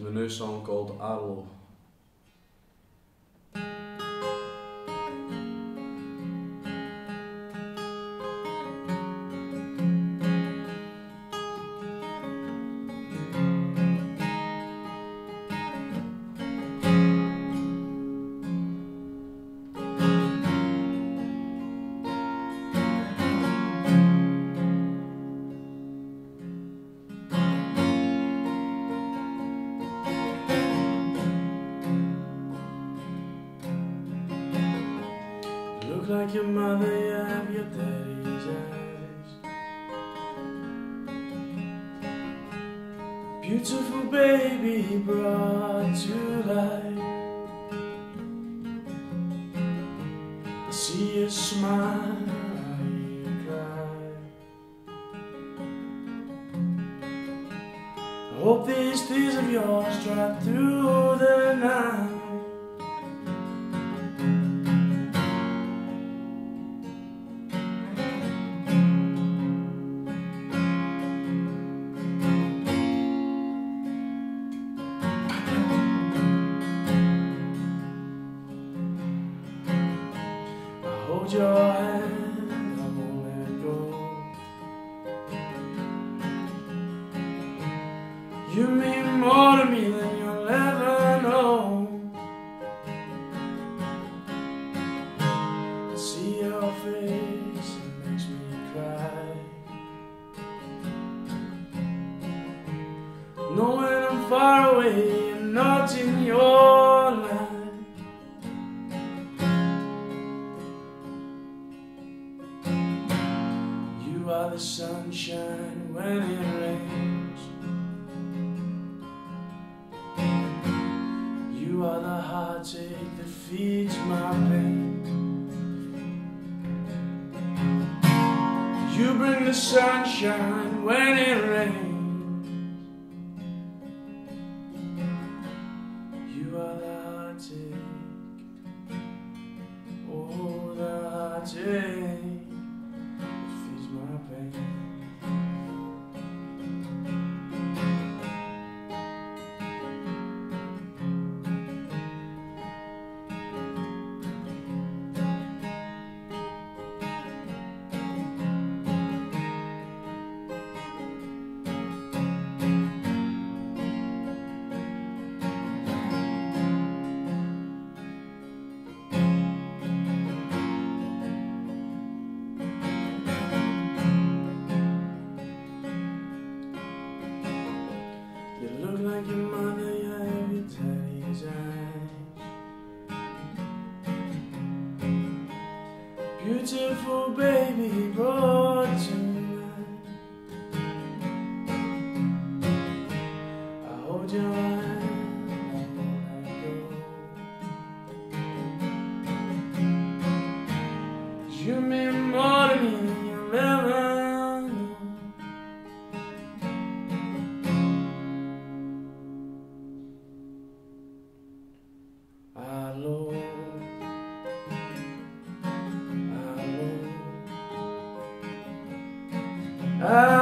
from the new song called Arlo. Like your mother, you have your daddy's eyes. Beautiful baby brought to life. I see you smile, I hear you cry. I hope these tears of yours drop through the night. Hold your hand, I won't let go. You mean more to me than you'll ever know. I see your face, it makes me cry. Knowing I'm far away and not in your Are the sunshine when it rains. You are the heartache that feeds my pain. You bring the sunshine when it rains. You are the heartache. Oh, the heartache beautiful baby he brought to me. I hold your hand. You mean more. Ah.